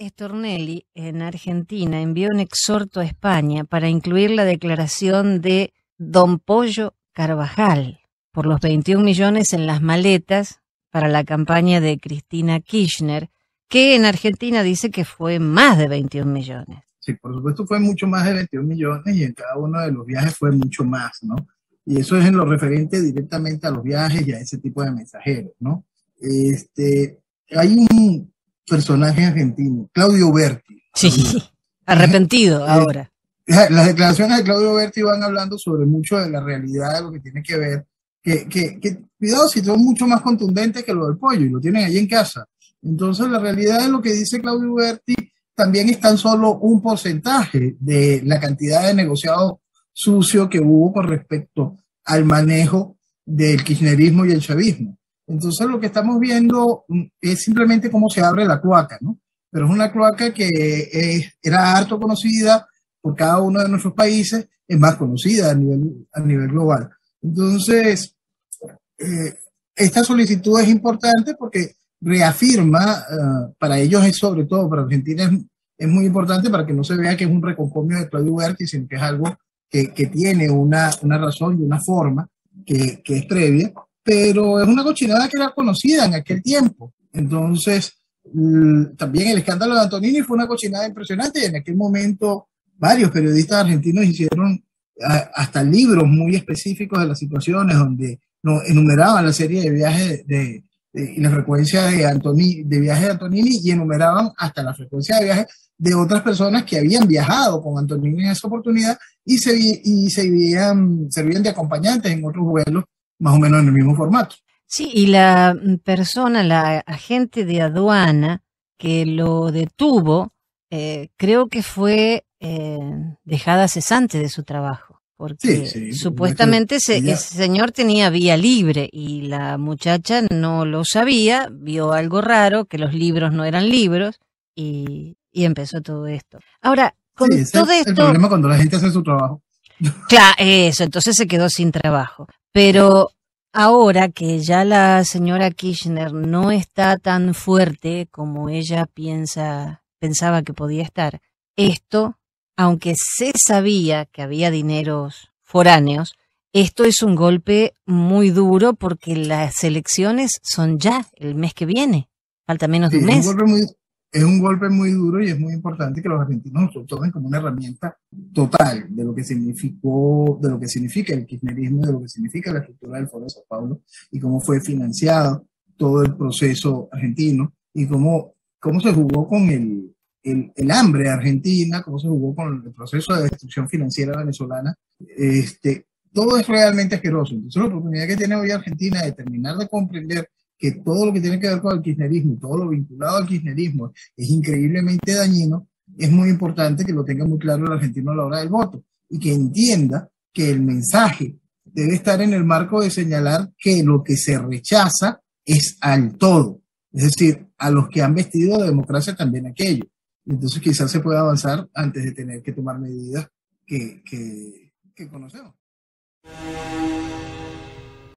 Stornelli en Argentina envió un exhorto a España para incluir la declaración de Don Pollo Carvajal por los 21 millones en las maletas para la campaña de Cristina Kirchner, que en Argentina dice que fue más de 21 millones. Sí, por supuesto fue mucho más de 21 millones y en cada uno de los viajes fue mucho más, ¿no? Y eso es en lo referente directamente a los viajes y a ese tipo de mensajeros, ¿no? Este, hay un personaje argentino, Claudio Berti. Sí, arrepentido eh, ahora. Las declaraciones de Claudio Berti van hablando sobre mucho de la realidad de lo que tiene que ver, que, que, que cuidado si son mucho más contundentes que lo del pollo y lo tienen ahí en casa. Entonces la realidad de lo que dice Claudio Berti también es tan solo un porcentaje de la cantidad de negociado sucio que hubo con respecto al manejo del kirchnerismo y el chavismo. Entonces lo que estamos viendo mm, es simplemente cómo se abre la cloaca, ¿no? Pero es una cloaca que era harto conocida por cada uno de nuestros países, es más conocida a nivel, a nivel global. Entonces, eh, esta solicitud es importante porque reafirma, eh, para ellos es sobre todo, para Argentina es, es, muy importante para que no se vea que es un reconcomio de Claudio Huerta, sino que es algo que, que tiene una, una, razón y una forma que, que es previa pero es una cochinada que era conocida en aquel tiempo. Entonces, también el escándalo de Antonini fue una cochinada impresionante y en aquel momento varios periodistas argentinos hicieron hasta libros muy específicos de las situaciones donde enumeraban la serie de viajes de, y la frecuencia de, Antoni, de viajes de Antonini y enumeraban hasta la frecuencia de viajes de otras personas que habían viajado con Antonini en esa oportunidad y se, y se servían de acompañantes en otros vuelos más o menos en el mismo formato. Sí, y la persona, la agente de aduana que lo detuvo, eh, creo que fue eh, dejada cesante de su trabajo, porque supuestamente ese, señor tenía vía libre y la muchacha no lo sabía, vio algo raro, que los libros no eran libros y, y empezó todo esto. Ahora, con todo esto... El problema cuando la gente hace su trabajo. Claro, eso, entonces se quedó sin trabajo. Pero ahora que ya la señora Kirchner no está tan fuerte como ella piensa, pensaba que podía estar, esto, aunque se sabía que había dineros foráneos, esto es un golpe muy duro porque las elecciones son ya el mes que viene. Falta menos de un mes es un golpe muy duro y es muy importante que los argentinos lo tomen como una herramienta total de lo que significó, de lo que significa el kirchnerismo, de lo que significa la estructura del Foro de Sao Paulo y cómo fue financiado todo el proceso argentino y cómo, cómo se jugó con el, el, el hambre argentina, cómo se jugó con el proceso de destrucción financiera venezolana. Este, todo es realmente asqueroso. Entonces la oportunidad que tiene hoy Argentina de terminar de comprender que todo lo que tiene que ver con el kirchnerismo, todo lo vinculado al kirchnerismo es increíblemente dañino, es muy importante que lo tenga muy claro el argentino a la hora del voto y que entienda que el mensaje debe estar en el marco de señalar que lo que se rechaza es al todo, es decir, a los que han vestido de democracia también aquello. Entonces quizás se pueda avanzar antes de tener que tomar medidas que, que, que conocemos.